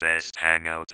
best hangout.